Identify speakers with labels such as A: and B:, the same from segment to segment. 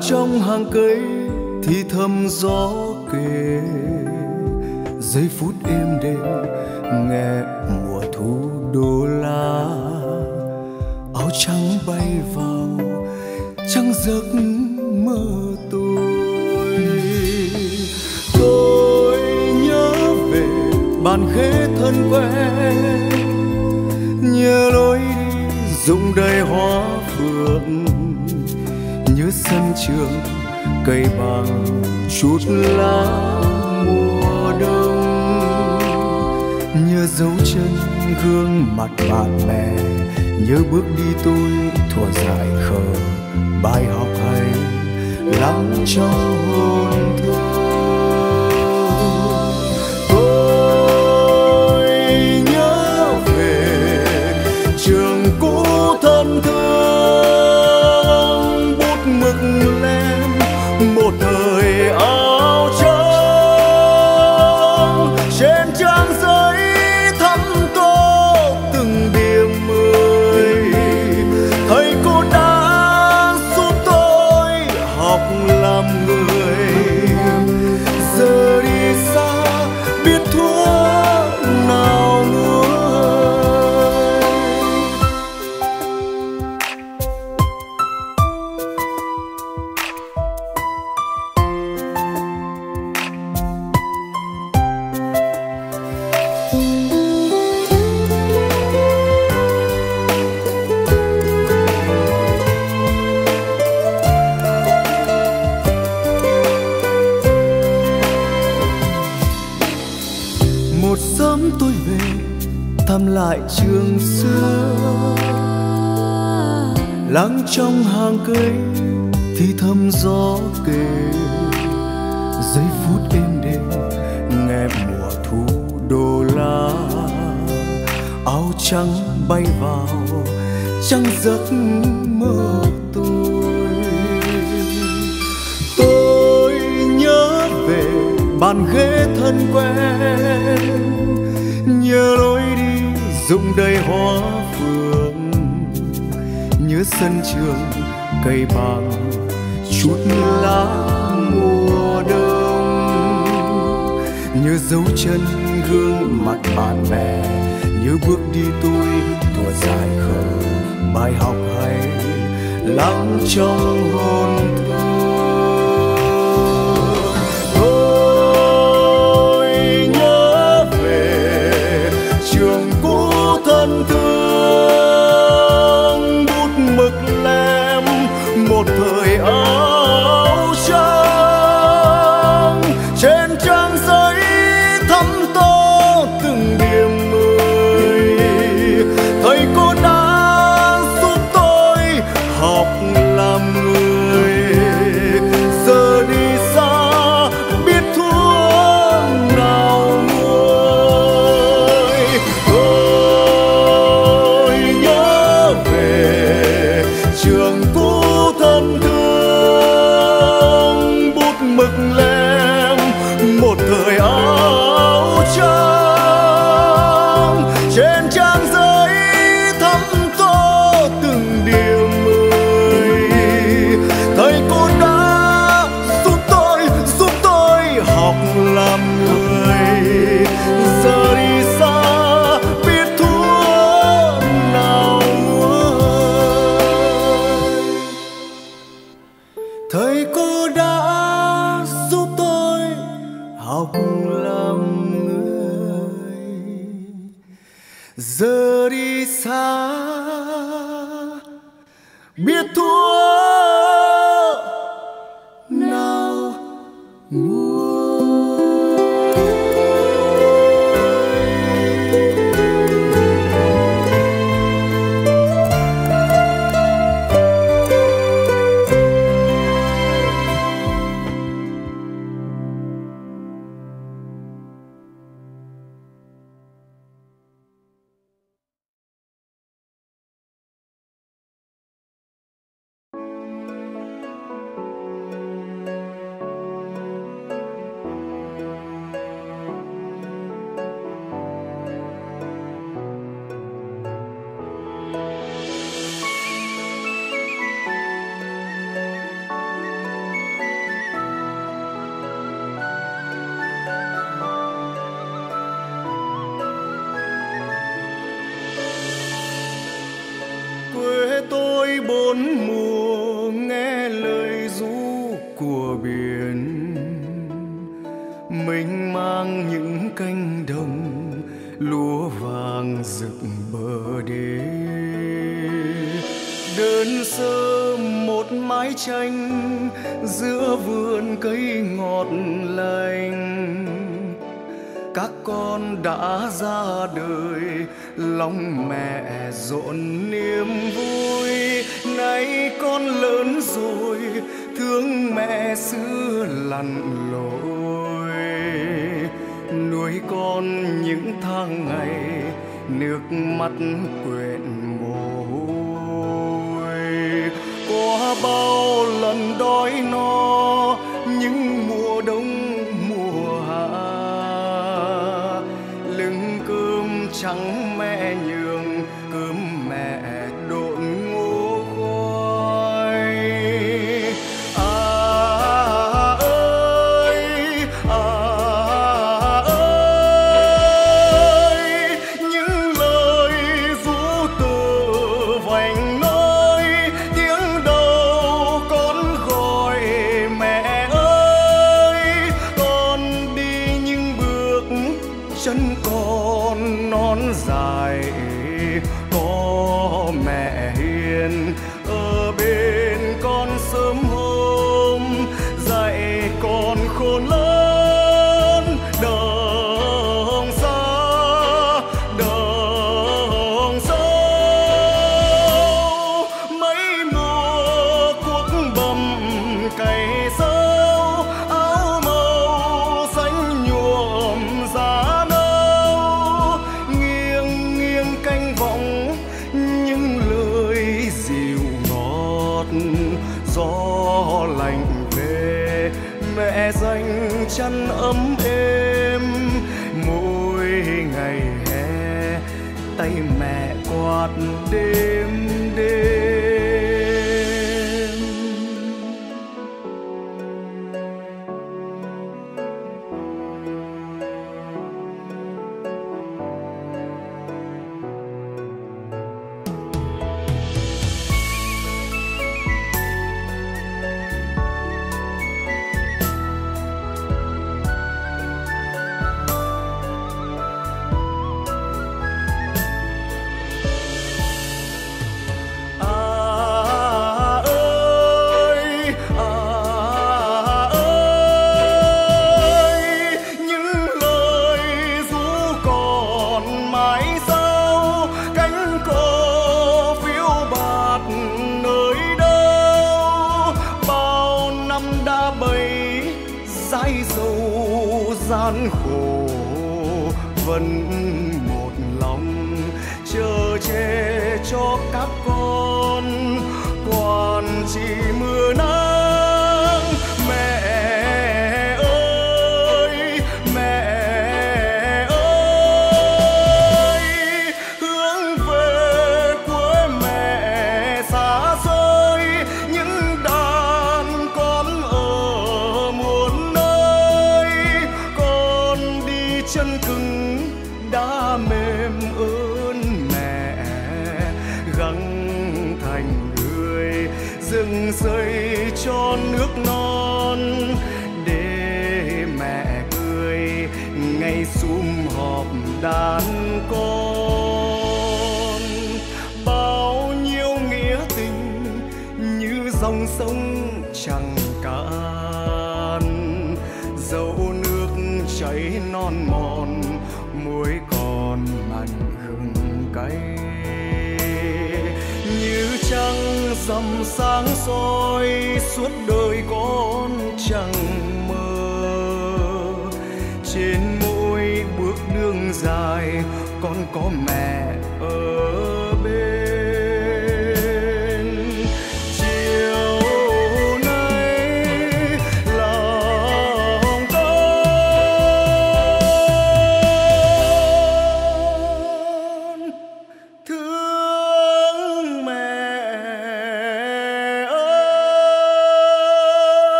A: trong hàng cây thì thầm gió kề giây phút cây bằng chút lá mùa đông. Nhớ dấu chân gương mặt bạn bè, nhớ bước đi tôi thua dài khờ. Bài học hay lắng trong hồn thương áo trắng bay vào trăng giấc mơ tôi. Tôi nhớ về bàn ghế thân quen, nhớ lối đi rụng đầy hoa phượng. Nhớ sân trường, cây bàng, chút lá mùa đông. Nhớ dấu chân gương mặt bạn bè như bước đi tôi thua dài khờ bài học hay lắng trong hồn thơ.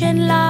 A: Trên lá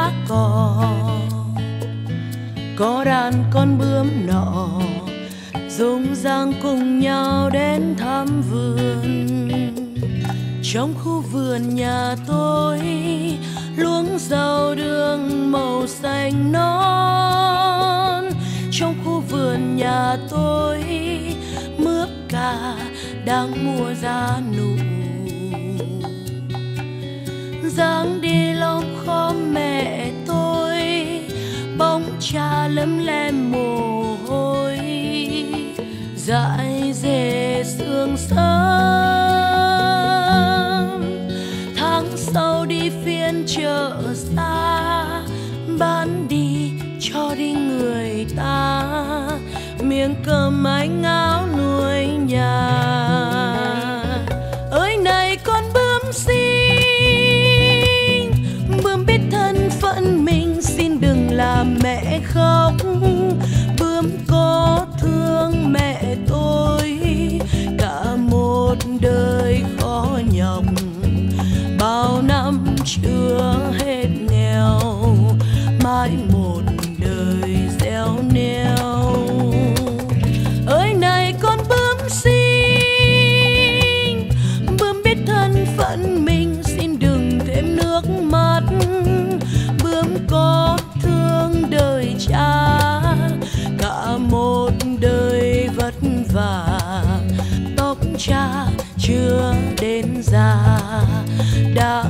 A: đã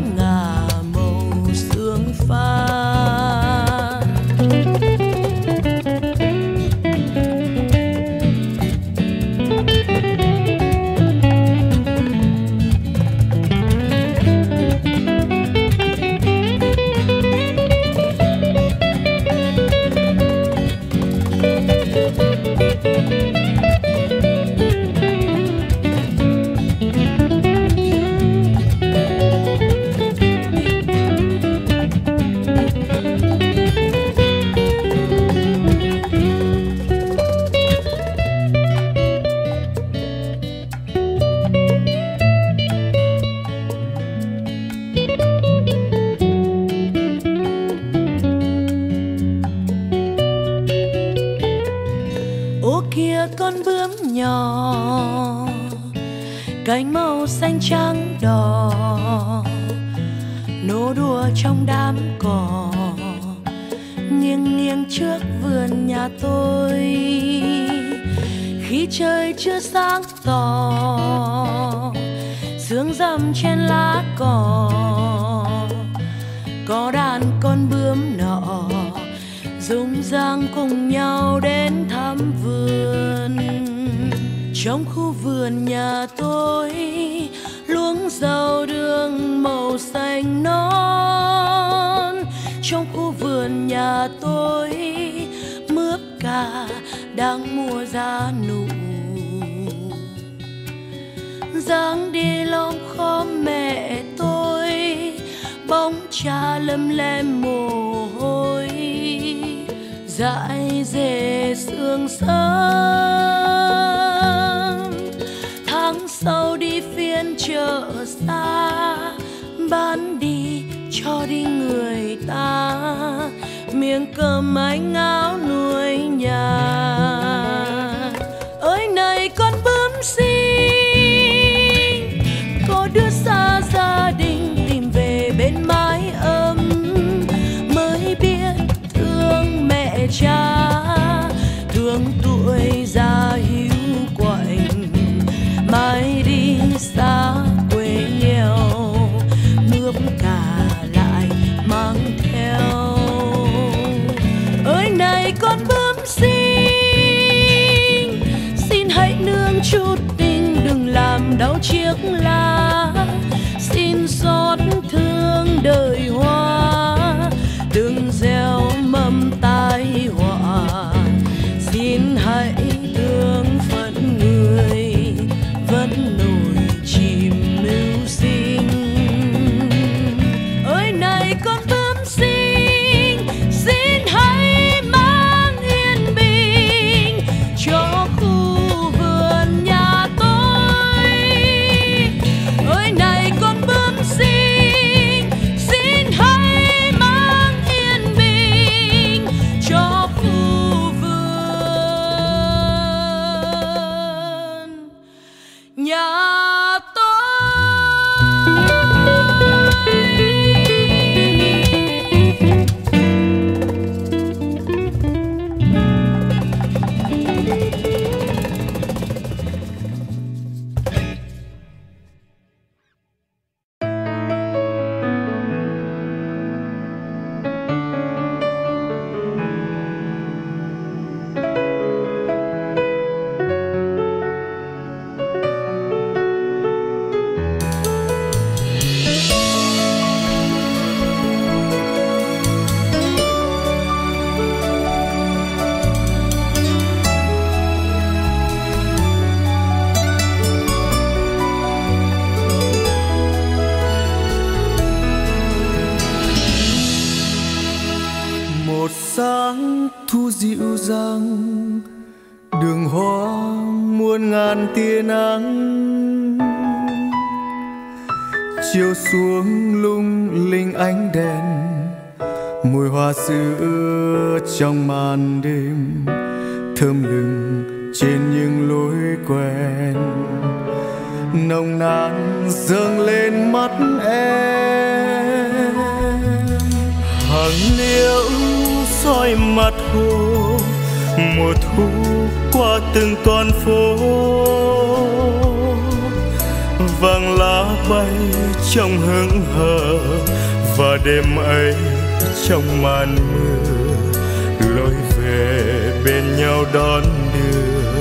A: bên nhau đón đưa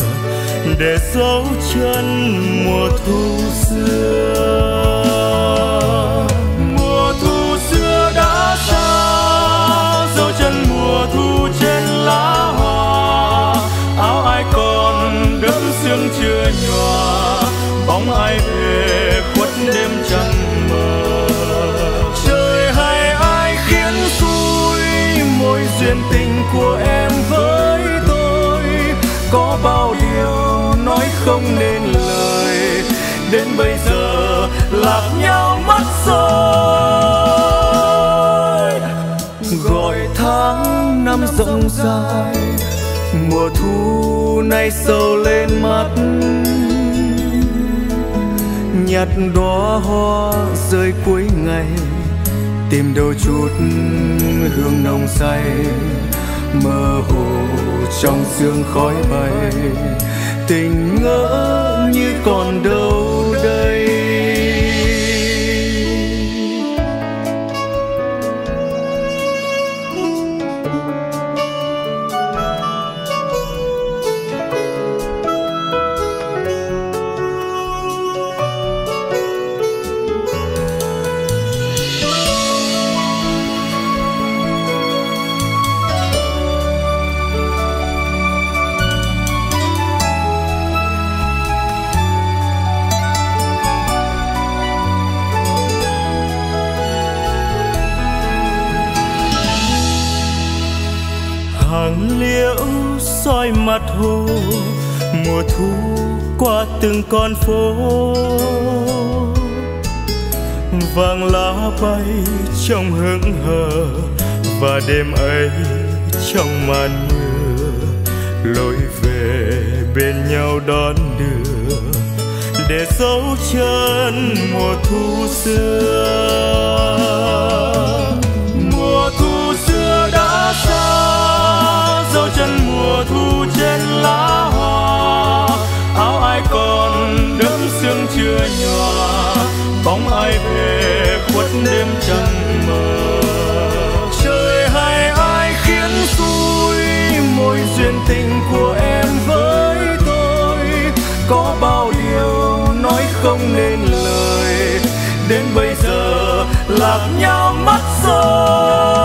A: để dấu chân mùa thu xưa. Mùa thu xưa đã xa, dấu chân mùa thu trên lá hoa. Áo ai còn đẫm sương chưa nhòa, bóng ai về khuất đêm trăng
B: mờ. Trời hay ai khiến xui môi duyên tình của em vẫn không nên lời. Đến bây giờ lạc nhau mất rồi. Gọi tháng năm rộng dài mùa thu nay sầu lên mắt. Nhặt đóa hoa rơi cuối ngày, tìm đâu chút hương nồng say. Mơ hồ trong sương khói bay tình ngỡ như còn đâu. Mùa thu qua
A: từng con phố. Vàng lá bay trong hững hờ và đêm ấy trong màn mưa. Lối về bên nhau đón đưa để dấu chân mùa thu xưa. Mùa thu xưa đã xa dấu chân mùa thu trên lá hoa. Áo ai còn đẫm sương chưa nhòa, bóng ai về khuất đêm trăng mờ. Trời hay ai khiến xui môi duyên tình của em với tôi. Có bao điều nói không nên lời, đến bây giờ lạc nhau mất rồi.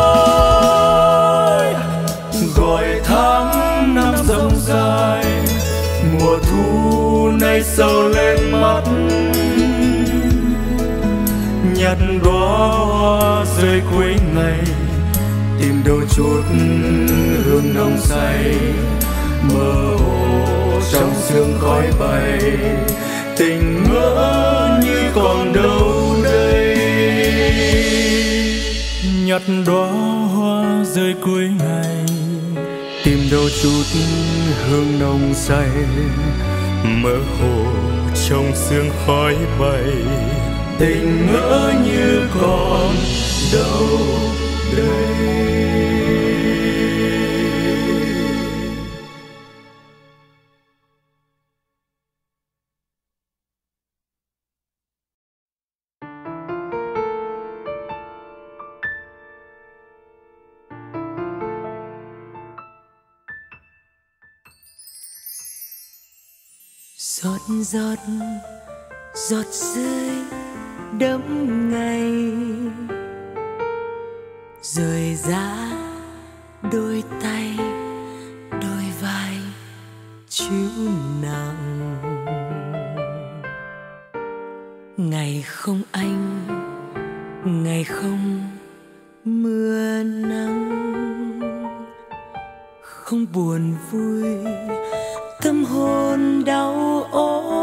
A: Nhặt đó hoa rơi cuối ngày, tìm đâu chút hương nồng say. Mơ hồ trong sương khói bay, tình ngỡ như còn đâu đây. Nhặt đóa hoa rơi cuối ngày, tìm đâu chút hương nồng say. Mơ hồ trong sương khói bay tình ngỡ như còn đâu đây.
B: Giọt giọt giọt rơi đẫm ngày. Rời ra đôi tay, đôi vai chịu nặng. Ngày không anh, ngày không mưa nắng. Không buồn vui, tâm hồn đau ốm.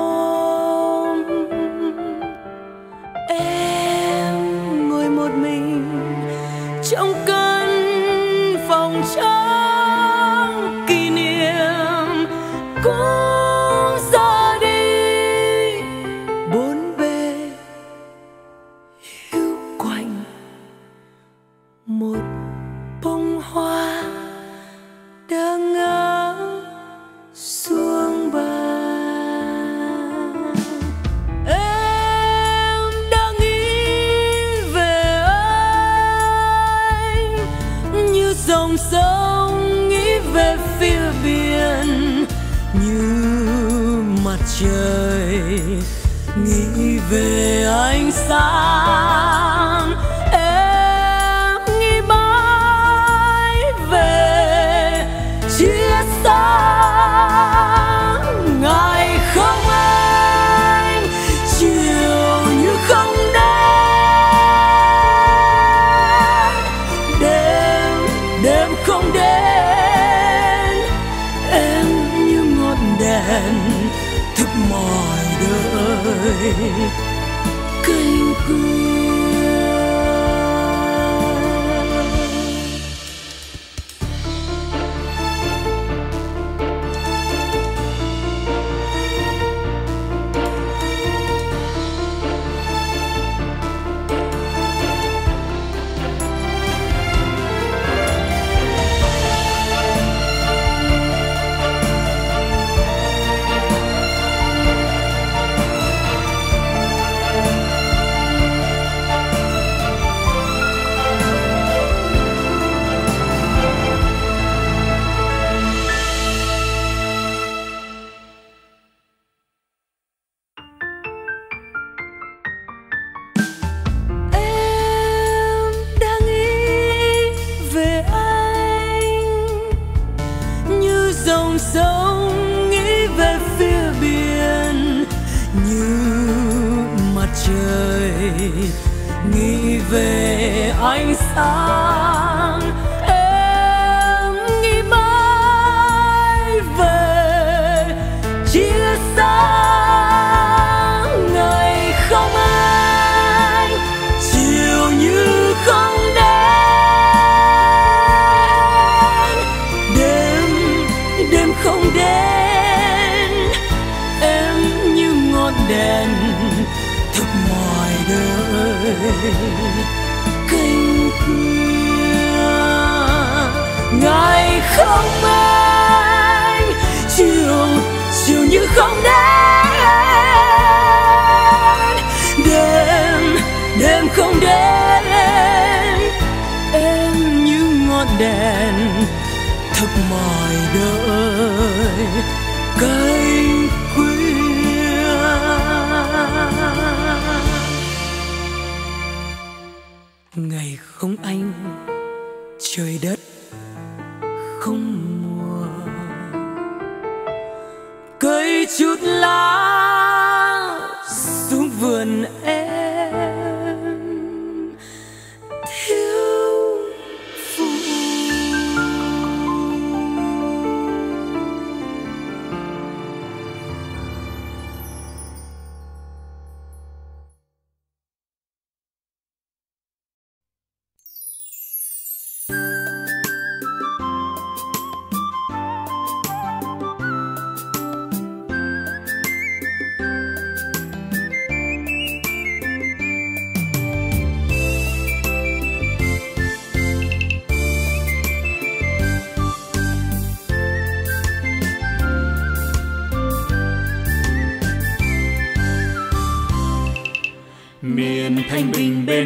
B: trời. Nghĩ về anh
C: sao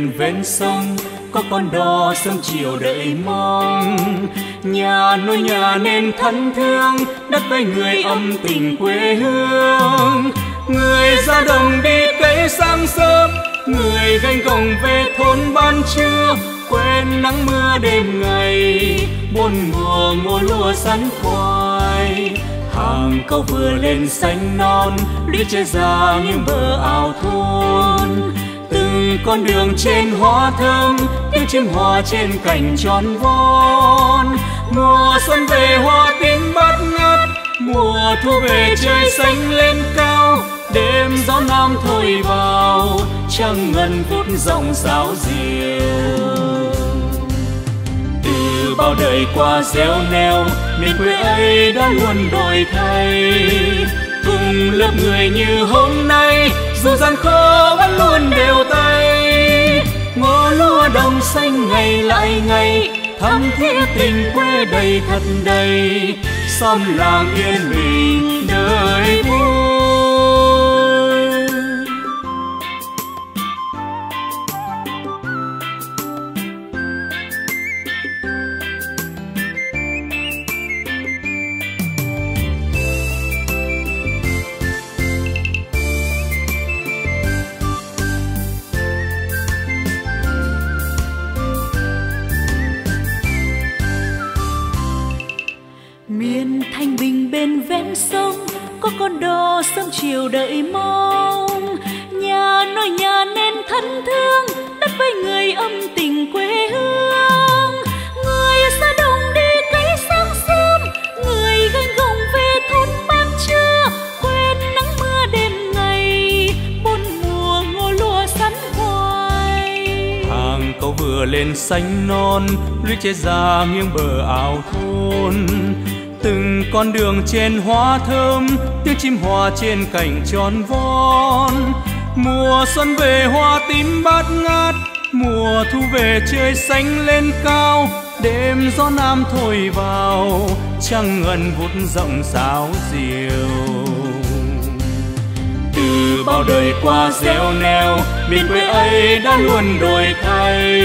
C: bình ven sông, có con đò sớm chiều đợi mong. Nhà nuôi nhà nên thân thương, đất với người âm tình quê hương. Người ra đồng đi cấy sáng sớm, người gánh gồng về thôn ban trưa. Quên nắng mưa đêm ngày, buồn mùa ngô lúa sắn khoai. Hàng câu vừa lên xanh non, lũy chơi già những bờ ao thôn con đường trên hoa thơm tiếng chim hòa trên cành tròn von. Mùa xuân về, hoa tiếng bát ngát, mùa thu về, trời xanh lên cao. Đêm gió nam thổi vào, trăng ngần phút rộng ráo riêng từ bao đời qua réo neo, miền quê ấy đã luôn đổi thay. Cùng lớp người như hôm nay, dù gian khó vẫn luôn đều tay ngô lúa đồng xanh ngày lại ngày, thắm thiết tình quê đầy thật đầy. Xóm làng yên bình đời vui. Xanh non lũy che già nghiêng bờ ao thôn. Từng con đường trên hoa thơm, tiếng chim hòa trên cành tròn von. Mùa xuân về, hoa tím bát ngát, mùa thu về, trời xanh lên cao. Đêm gió nam thổi vào, trăng ngần vút rộng ráo diều. Từ bao đời qua gieo neo, miền quê ấy đã luôn đổi thay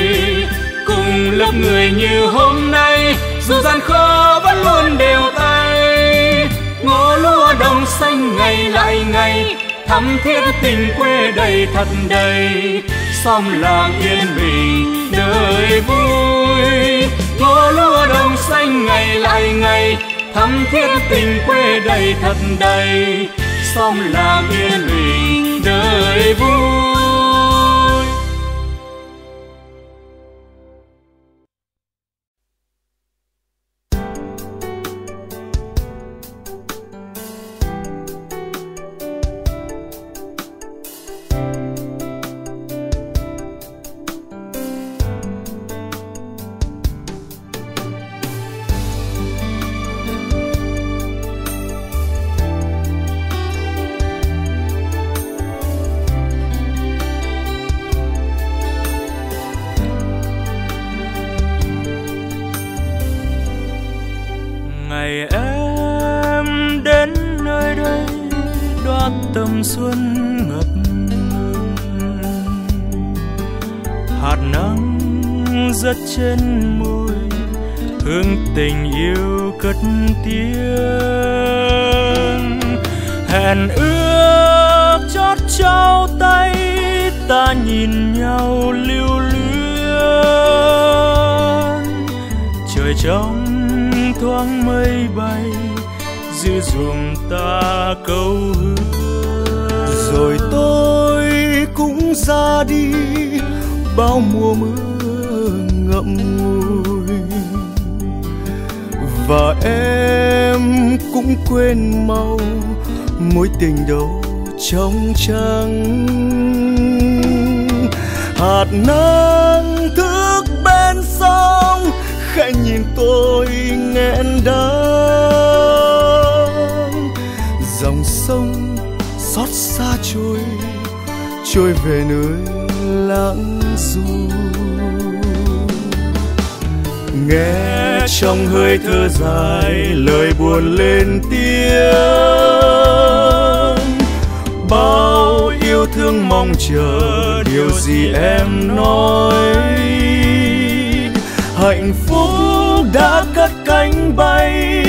C: cùng lớp người như hôm nay. Dù gian khó vẫn luôn đều tay. Ngô lúa đồng xanh ngày lại ngày, thắm thiết tình quê đầy thật đầy. Xóm làng yên bình đời vui. Ngô lúa đồng xanh ngày lại ngày, thắm thiết tình quê đầy thật đầy. Xóm làng yên bình đời vui.
A: trôi về nơi lãng du. Nghe trong hơi thở dài lời buồn lên tiếng. Bao
C: yêu thương mong chờ, điều gì em nói? Hạnh phúc đã cất cánh bay,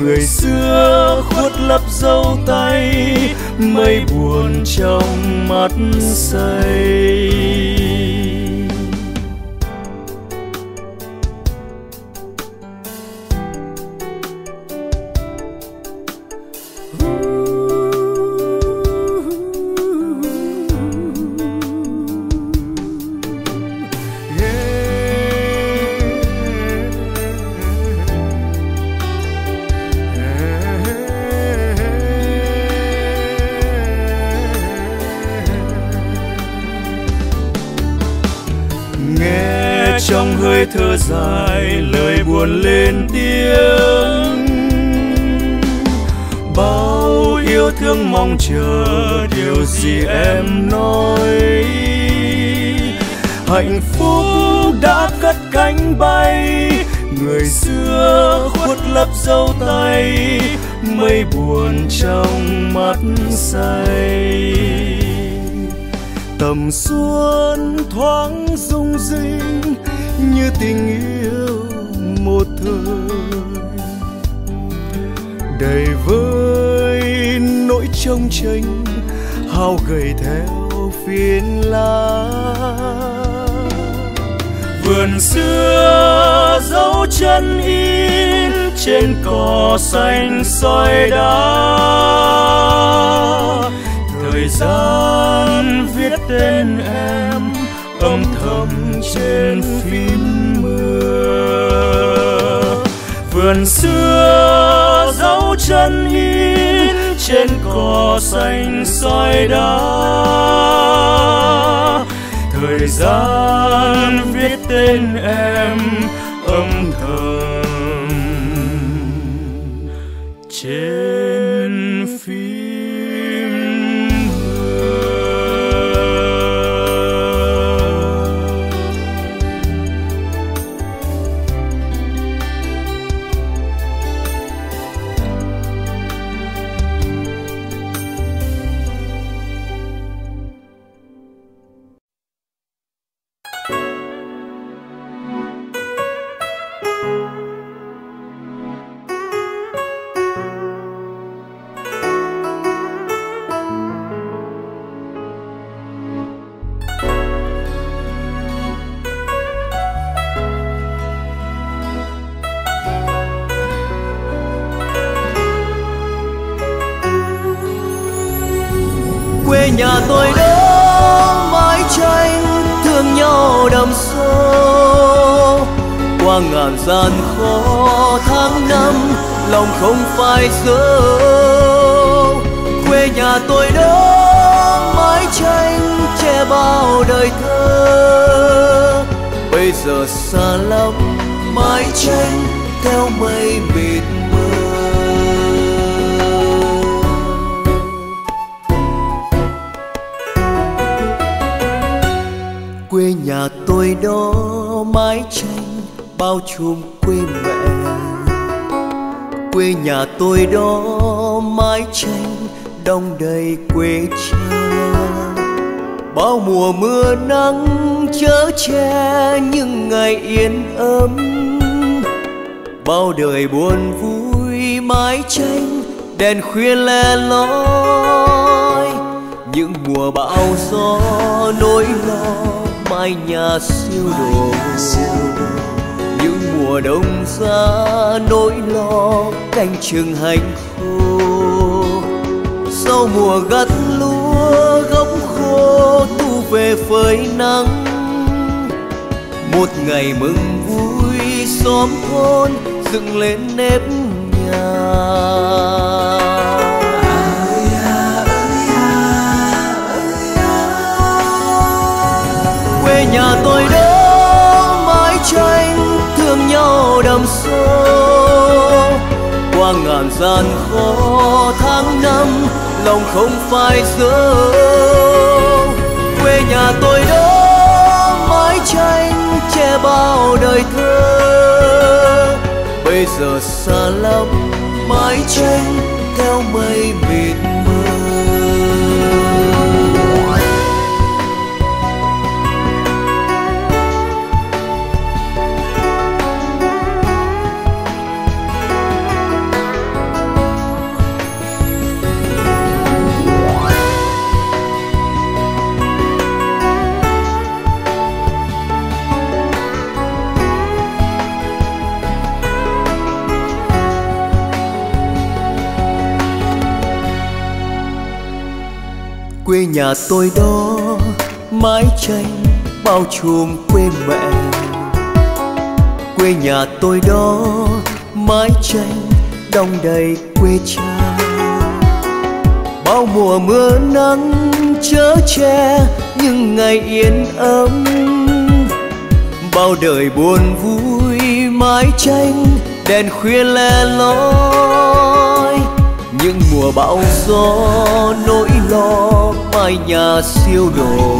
C: người xưa khuất lấp dấu tay mây buồn trong mắt say. Dài, lời buồn lên tiếng. Bao yêu thương mong chờ, điều gì em nói? Hạnh phúc đã cất cánh bay, người xưa khuất lấp dấu tay, mây buồn trong mắt say. Tầm xuân thoáng rung rinh như tình yêu một thời. Đầy với nỗi trông tranh hao gầy theo phiến lá vườn xưa dấu chân in, trên cỏ xanh soi đá. Thời gian viết tên em âm thầm trên phim mưa. Vườn xưa dấu chân in, trên cỏ xanh soi đá. Thời gian viết tên em âm thầm.
D: Qua gian khó tháng năm, lòng không phai dấu quê nhà tôi đó mái tranh che bao đời thơ. Bây giờ xa lắm mái tranh theo mây mịt mờ. Quê nhà tôi đó mái tranh bao trùm quê mẹ. Quê nhà tôi đó mái tranh, đông đầy quê cha. Bao mùa mưa nắng chớ che, những ngày yên ấm. Bao đời buồn vui mái tranh, đèn khuya le lói. Những mùa bão gió nỗi lo, mái nhà siêu đồ mùa đông ra nỗi lo canh trường hành khô sau mùa gặt lúa gốc khô thu về phơi nắng. Một ngày mừng vui, xóm thôn dựng lên nếp nhà. Quê nhà tôi qua ngàn gian khó tháng năm, lòng không phai dấu. Quê nhà tôi đó mái tranh che bao đời thơ. Bây giờ xa lắm mái tranh theo mây mịt nhà tôi đó mái tranh bao trùm quê mẹ. Quê nhà tôi đó mái tranh đong đầy quê cha. Bao mùa mưa nắng chớ che, nhưng ngày yên ấm. Bao đời buồn vui mái tranh đèn khuya le lói. Những mùa bão gió nỗi lo mái nhà siêu đổ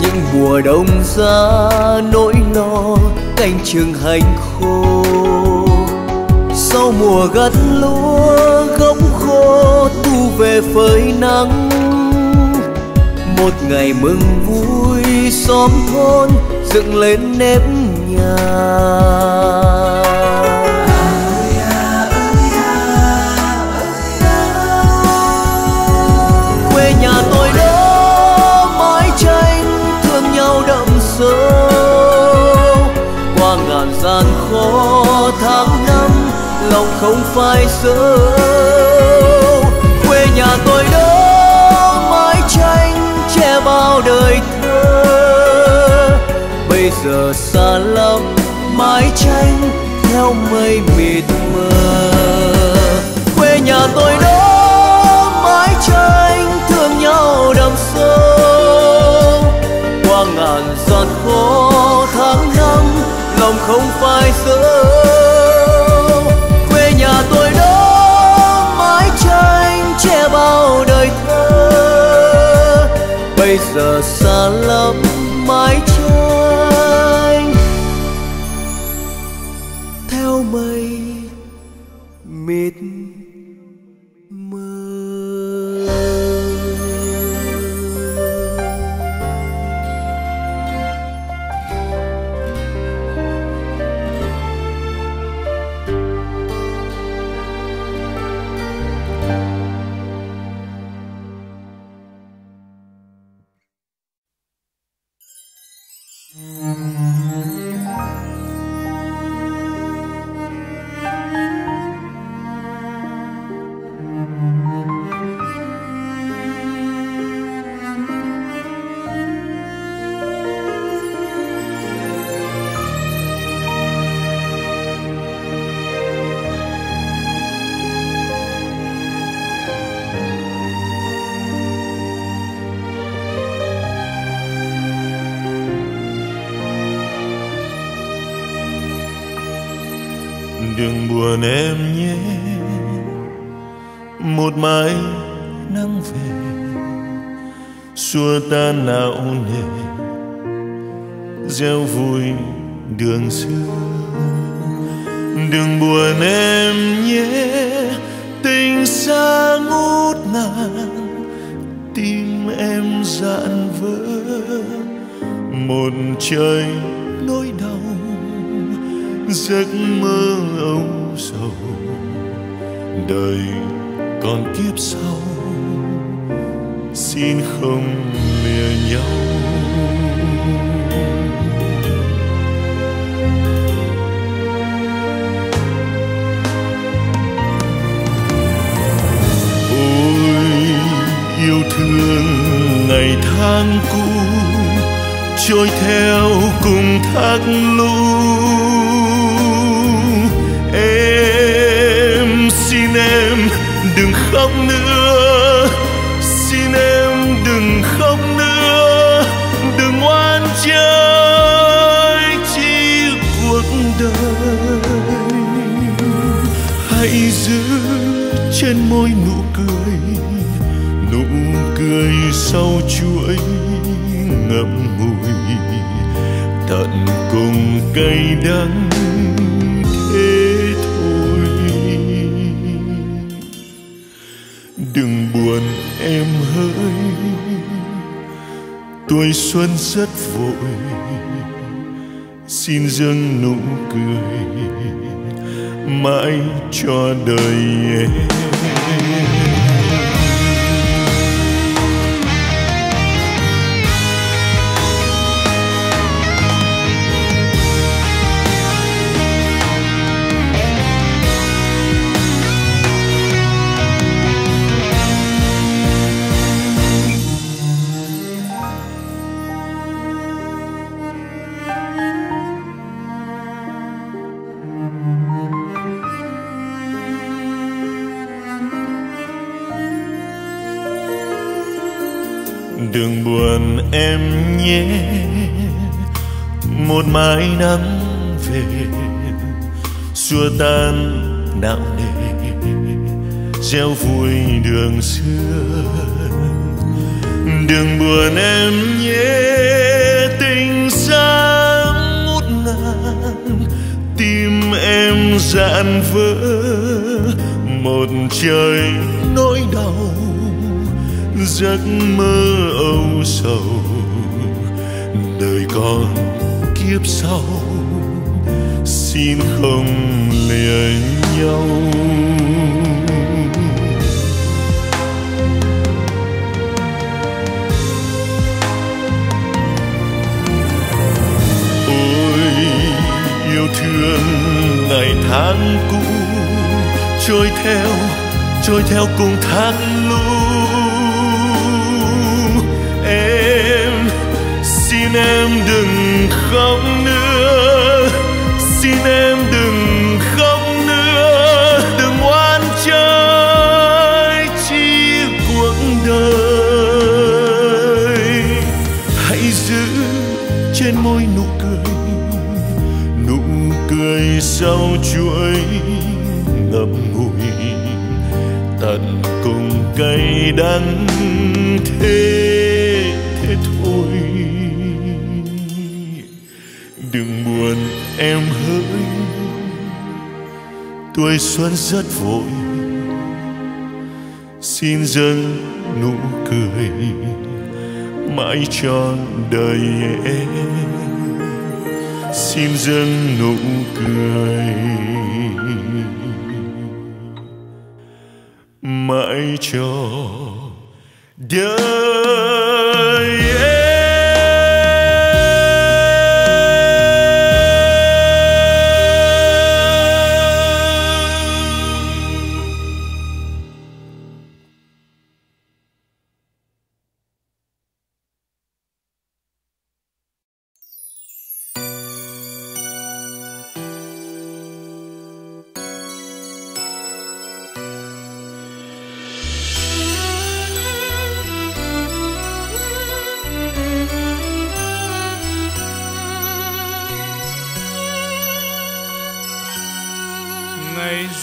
D: những mùa đông giá nỗi lo canh trường hành khô. Sau mùa gặt lúa gốc khô, tu về phơi nắng. Một ngày mừng vui xóm thôn dựng lên nếp nhà. Lòng không phai sâu quê nhà tôi đó mái tranh che bao đời thơ. Bây giờ xa lắm mái tranh theo mây mịt mờ. Quê nhà tôi đó mái tranh thương nhau đậm sâu. Qua ngàn gian khó tháng năm, lòng không phai sâu bây giờ xa lắm.
A: Đừng buồn em nhé. Một mái nắng về, xua tan não nề. Gieo vui đường xưa, đừng buồn em nhé. Tình xa ngút ngàn, tim em dạn vỡ. Một trời nỗi đau, giấc mơ âu đời còn kiếp sau, xin không lìa nhau. Ôi, yêu thương ngày tháng cũ, trôi theo cùng thác lũ. Khóc nữa. Xin em đừng khóc nữa, đừng oan trái chi cuộc đời. Hãy giữ trên môi nụ cười nụ cười sau chuỗi ngậm ngùi. Tận cùng cay đắng em hỡi. Tuổi xuân rất vội xin dâng nụ cười mãi cho đời em. Em nhé. Một mái nắng về, xua tan nặng nề, gieo vui đường xưa. Đừng buồn em nhé, tình sáng ngút ngàn, tim em dạn vỡ. Một trời nỗi đau, giấc mơ âu sầu đời còn kiếp sau. Xin không lìa nhau. Ôi yêu thương ngày tháng cũ, trôi theo trôi theo cùng tháng xin em đừng khóc nữa. Xin em đừng khóc nữa. Đừng oan trái chi cuộc đời. Hãy giữ trên môi nụ cười. Nụ cười sau chuỗi ngậm ngùi. Tận cùng cay đắng thế tuổi xuân rất vội. Xin dâng nụ cười mãi cho đời em. Xin dâng nụ cười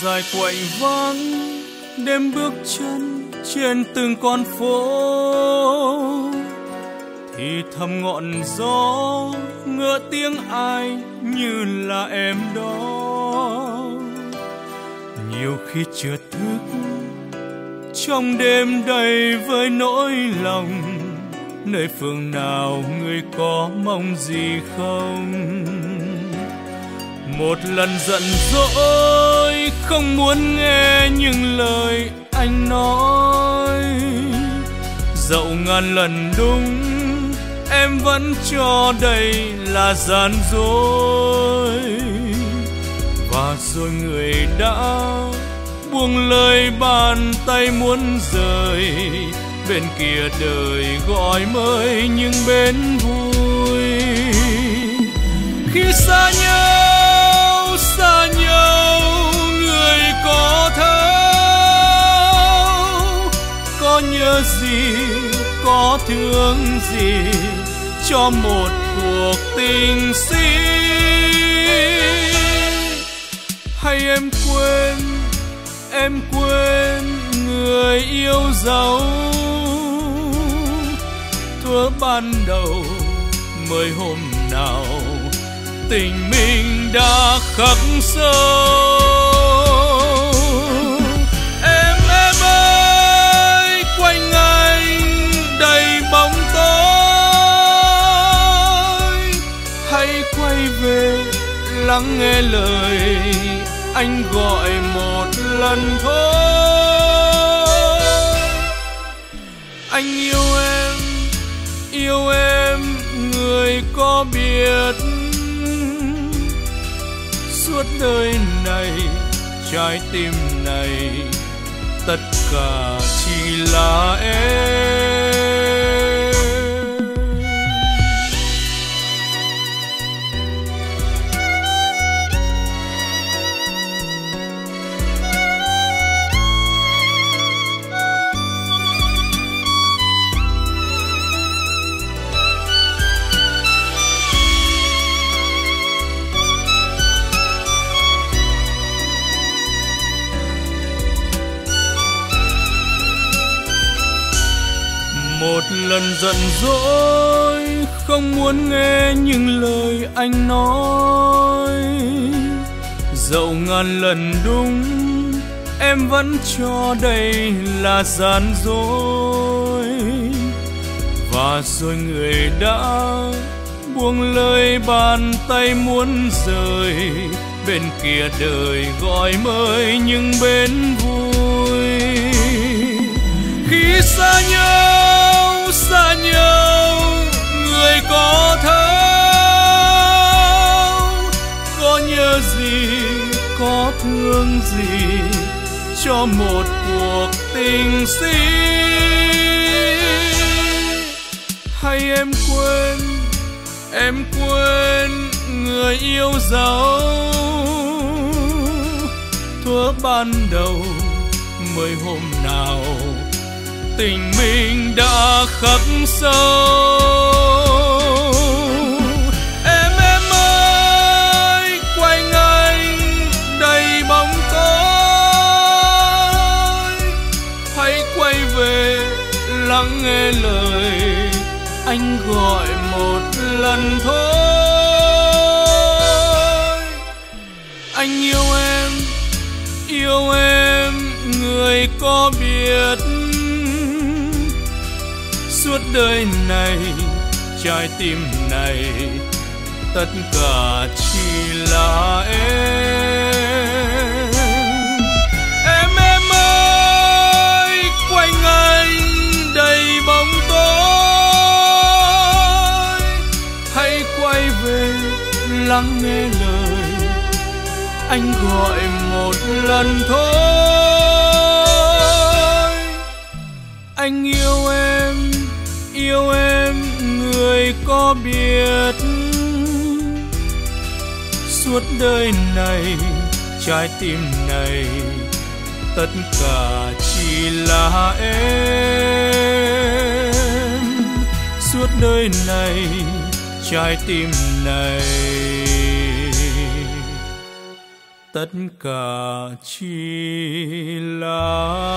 C: dài quạnh vắng, đêm bước chân trên từng con phố. Thì thầm ngọn gió ngỡ tiếng ai như là em đó. Nhiều khi chưa thức, trong đêm đầy với nỗi lòng, nơi phương nào người có mong gì không? Một lần giận dỗi, không muốn nghe những lời anh nói. Dẫu ngàn lần đúng, em vẫn cho đây là gian dối. Và rồi người đã buông lời bàn tay muốn rời, bên kia đời gọi mời nhưng bên vui. Khi xa nhau có nhớ gì, có thương gì cho một cuộc tình si hay em quên em quên người yêu dấu? Thuở ban đầu mới hôm nào tình mình đã khắc sâu? Đầy bóng tối. Hãy quay về lắng nghe lời anh gọi một lần thôi. Anh yêu em yêu em, người có biết. Suốt đời này, trái tim này, tất cả chỉ là em. Lần giận dỗi, không muốn nghe những lời anh nói. Dẫu ngàn lần đúng, em vẫn cho đây là gian dối. Và rồi người đã buông lời bàn tay muốn rời, bên kia đời gọi mời nhưng bên vui. Khi xa nhau xa nhau, người có thấu. Có nhớ gì, có thương gì cho một cuộc tình si hay em quên em quên người yêu dấu? Thuở ban đầu, mười hôm tình mình đã khắc sâu. Em em ơi, quanh anh đầy bóng tối. Hãy quay về lắng nghe lời anh gọi một lần thôi. Anh yêu em yêu em, người có biết đời này, trái tim này, tất cả chỉ là em. Em em ơi, quanh anh đầy bóng tối. Hãy quay về lắng nghe lời anh gọi một lần thôi. Anh yêu em yêu em, người có biết. Suốt đời này, trái tim này, tất cả chỉ là em. Suốt đời này, trái tim này, tất cả chỉ là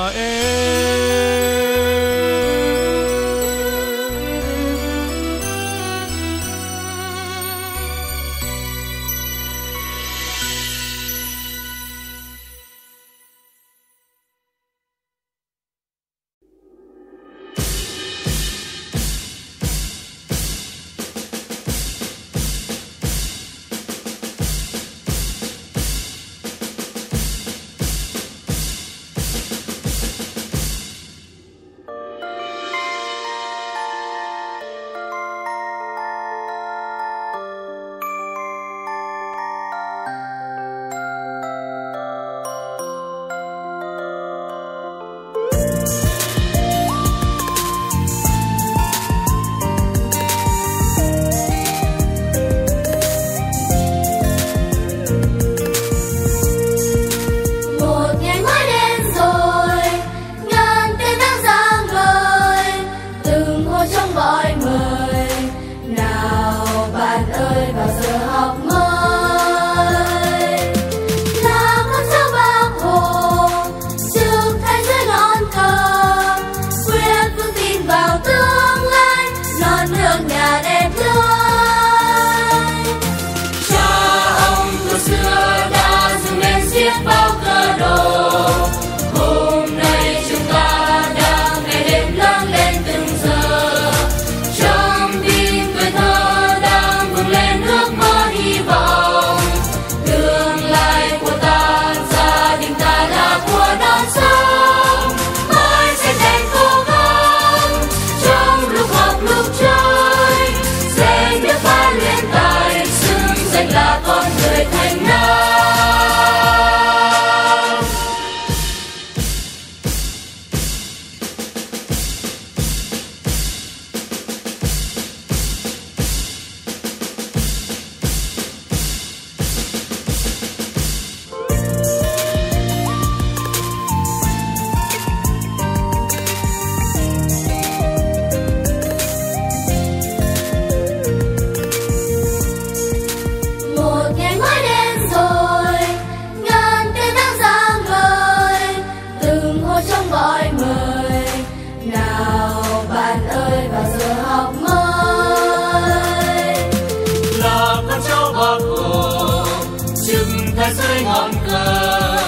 E: cờ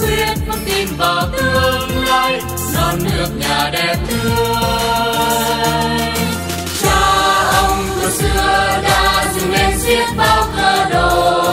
E: quyết vững tin vào tương lai, non nước nhà đẹp tươi. Cha ông từ xưa đã dựng lên xiết bao cờ đồ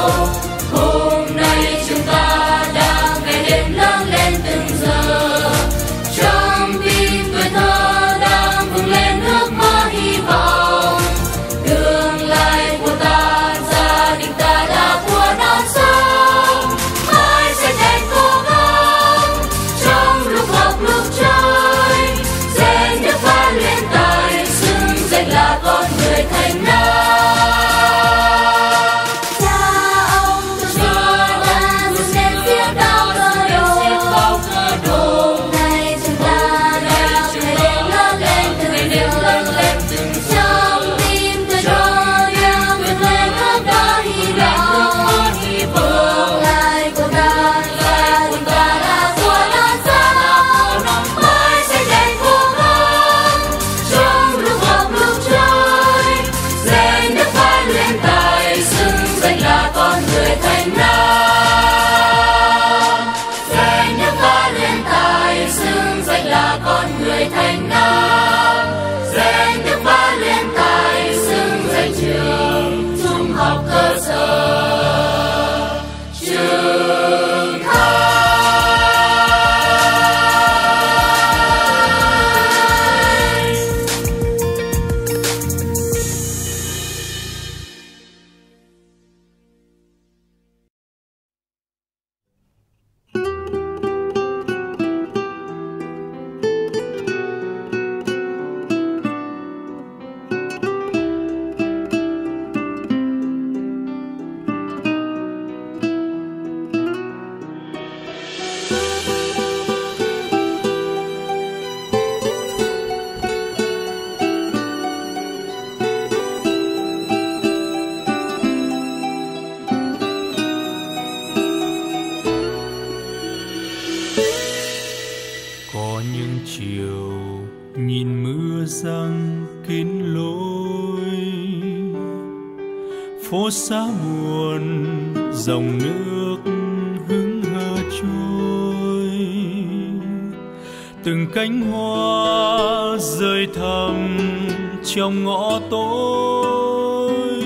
E: tôi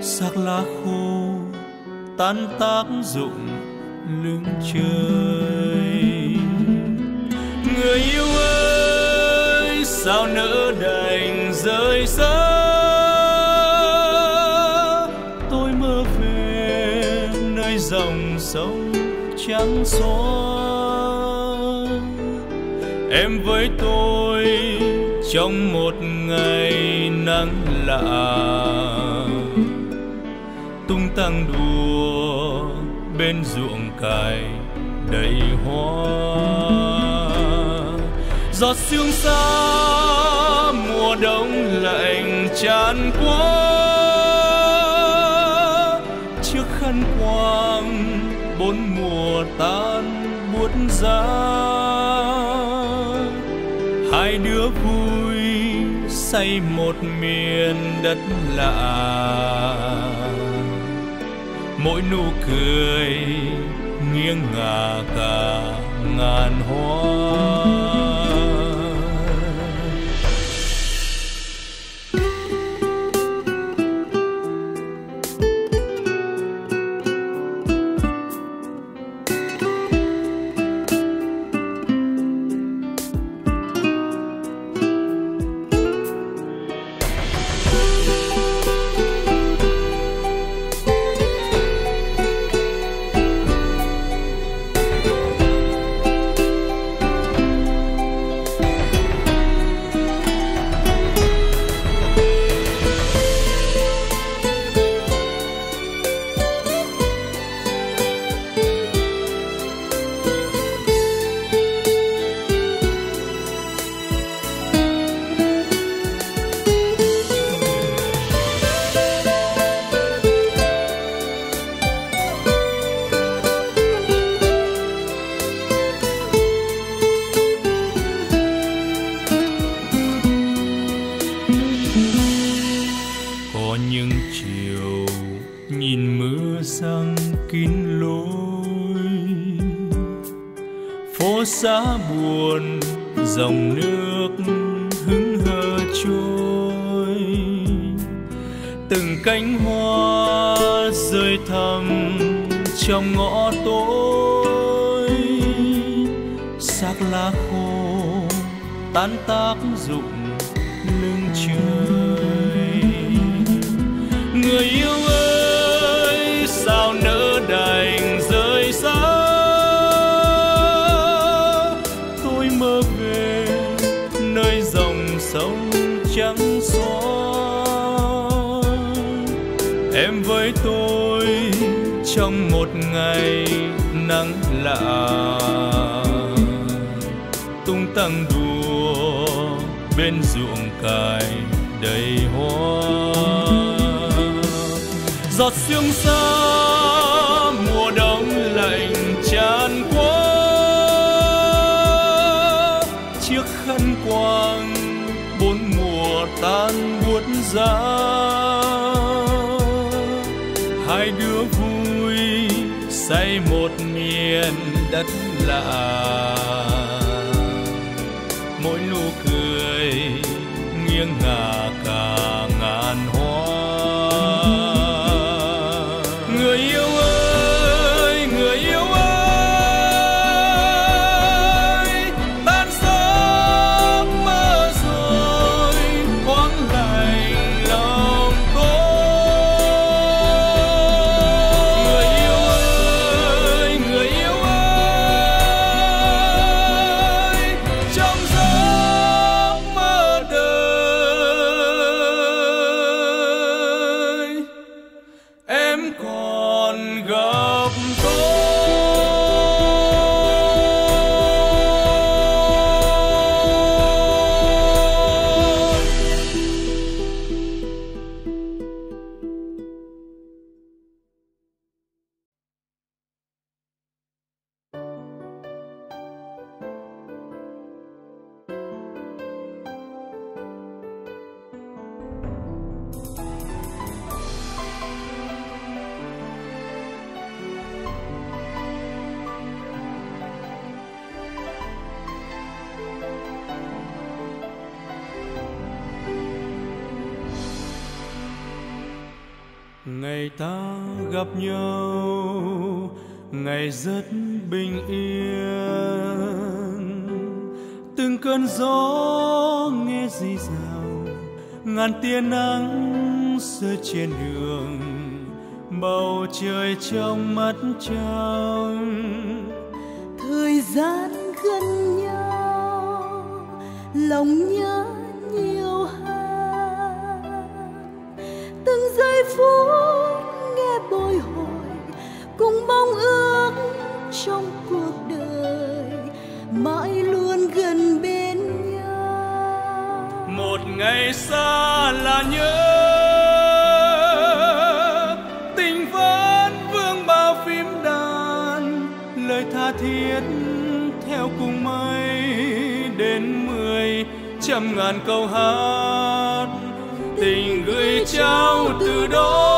C: xác lá khô tan tác dụng lưng trời người yêu ơi, sao nỡ đành rời xa? Tôi mơ về nơi dòng sông trắng xóa. Em với tôi trong một ngày nắng lạ. Tung tăng đùa bên ruộng cài đầy hoa. Giọt sương xa mùa đông lạnh tràn qua. Chiếc khăn quàng bốn mùa tan buốt giá. Hai đứa vui say một miền đất lạ. Mỗi nụ cười nghiêng ngả cả ngàn hoa. Khô tan tác dụng lưng trời. Người yêu ơi, sao nỡ đành rời xa? Tôi mơ về nơi dòng sông trắng xóa. Em với tôi trong một ngày nắng lạ đang đùa bên ruộng cài đầy hoa. Giọt sương xa mùa đông lạnh tràn qua, chiếc khăn quàng bốn mùa tan buốt giá. Hai đứa vui say một miền đất lạ. Mắt trong
B: thời gian gần nhau, lòng nhớ nhiều hơn. Từng giây phút nghe bồi hồi, cùng mong ước trong cuộc đời mãi luôn gần bên nhau.
C: Một ngày xa là nhớ trăm ngàn câu hát, tình gửi trao từ đó.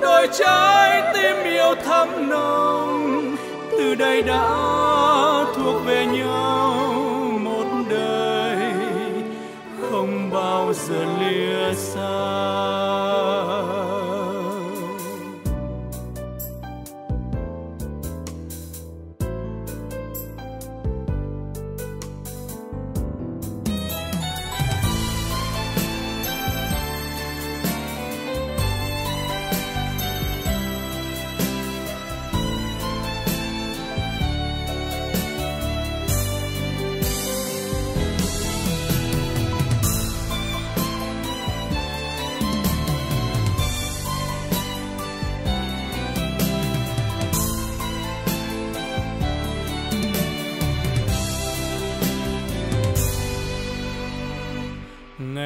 C: Đôi trái tim yêu thắm nồng, từ đây đã thuộc về nhau một đời. Không bao giờ lìa xa.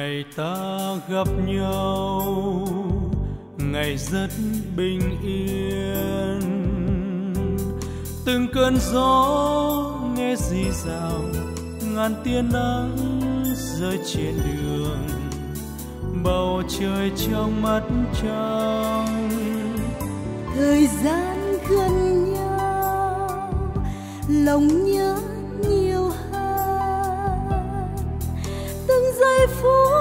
C: Ngày ta gặp nhau, ngày rất bình yên. Từng cơn gió nghe rì rào ngàn tia nắng rơi trên đường. Bầu trời trong mắt trong
B: thời gian gần nhau, lòng nhớ nhiều hơn. Từng giây phút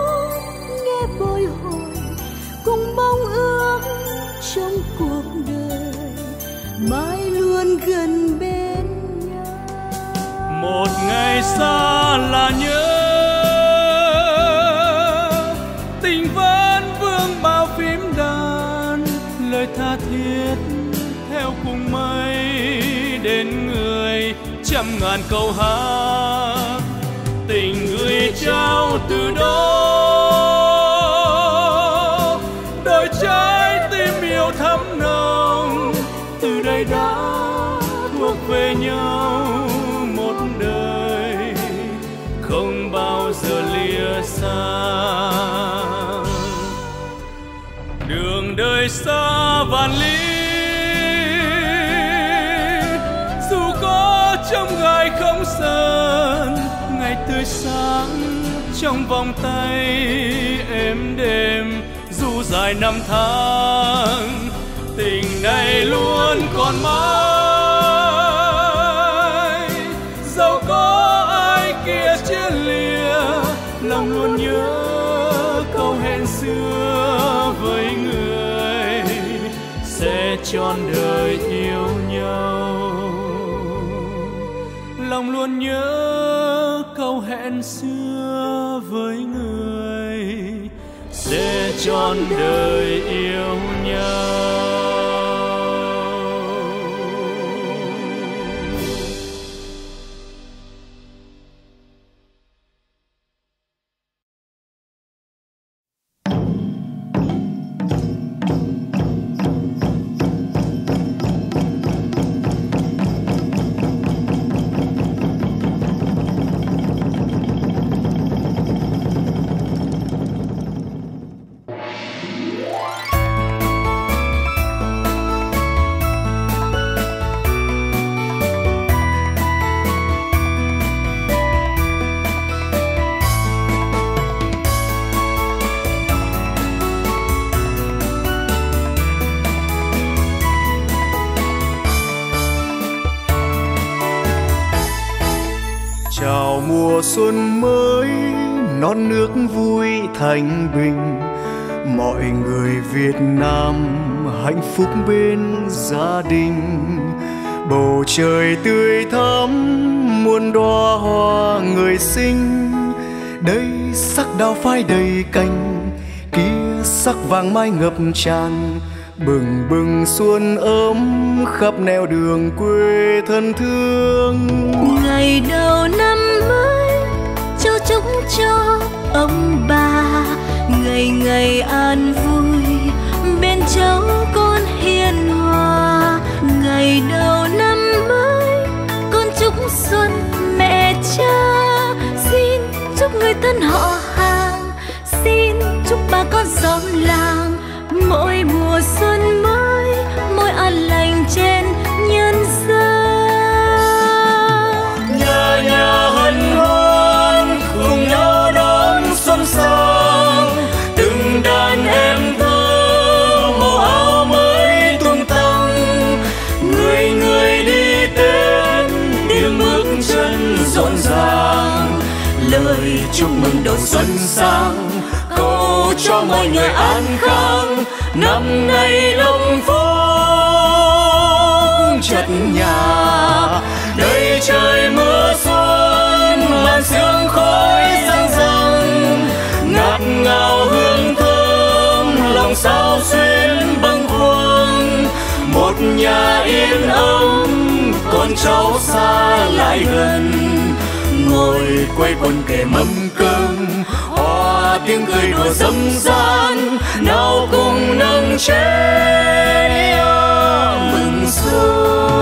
B: gần bên nhau.
C: Một ngày xa là nhớ. Tình vẫn vương bao phím đàn lời tha thiết theo cùng mây đến người trăm ngàn câu hát. Tình gửi trao từ đó. Đôi trái tim yêu thắm nồng. Từ đây đã nhau một đời, không bao giờ lìa xa. Đường đời xa vạn lý, dù có trong gai không sơn ngày tươi sáng trong vòng tay êm đềm, dù dài năm tháng, tình này luôn còn mãi. Trọn đời yêu nhau. Lòng luôn nhớ câu hẹn xưa với người sẽ trọn đời yêu nhau.
A: Thanh bình. Mọi người việt nam hạnh phúc bên gia đình. Bầu trời tươi thắm, muôn đóa hoa người sinh. Đây sắc đào phai đầy cành, kia sắc vàng mai ngập tràn. Bừng bừng xuân ấm khắp nẻo đường quê thân thương.
B: Ngày đầu năm mới cho chúc cho ông bà. Ngày ngày an vui, bên cháu con hiền hòa. Ngày đầu năm mới, con chúc xuân mẹ cha. Xin chúc người thân họ hàng, xin chúc bà con xóm làng. Mỗi mùa xuân mới
C: chúc xuân sang, cầu cho mọi người an khang. Năm nay long phúc chất nhà đây trời mưa xuân, màn sương khói răng răng ngạt ngào hương thơm, lòng sao xuyên băng khuâng một nhà yên ấm, con cháu xa lại gần ngồi quay quần kề mâm cơm. Hòa tiếng cười đùa dâm gian nào cùng nâng chén mừng xuân.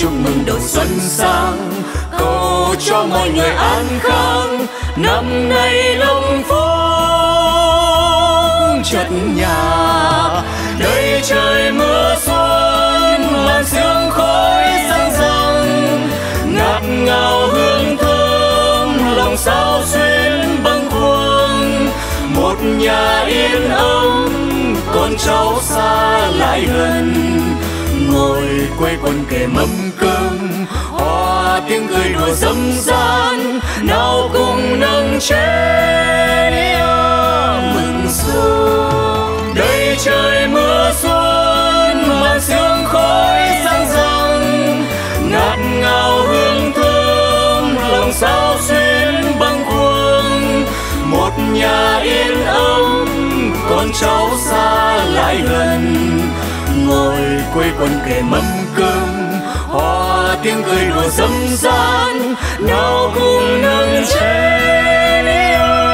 C: Chúc mừng độ xuân sang. Cầu cho mọi người an khang, năm nay long phúc chất nhà. Đây trời mưa xuân làn sương khói sang răng ngạt ngào hương thơm, lòng sao xuyên băng khuâng. Một nhà yên ấm, con cháu xa lại gần ngồi quây quần kề mâm cơm. Hoa tiếng cười đùa dâm gian nào cùng nâng chén mừng xuân đây trời mưa xuân màn sương khói sang răng. Ngạt ngào hương thơm, lòng sao xuyên băng khuâng. Một nhà yên ấm, con cháu xa lại gần ngồi quây quần kề mâm cơm. Hoa tiếng cười đùa dâm gian nào cùng nâng chén
E: yêu.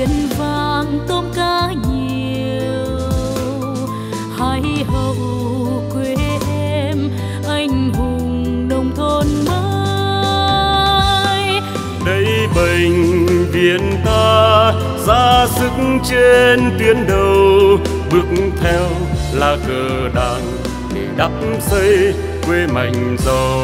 B: Nhiêu biển vàng tôm cá nhiều. Hãy hậu quê em anh hùng nông thôn mới.
F: Đây bệnh viện ta, ra sức trên tuyến đầu, bước theo là cờ đảng để đắp xây quê mảnh giàu.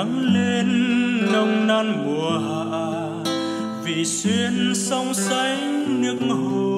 C: nắng lên nông nan mùa hạ vì xuyên sông sánh nước hồ.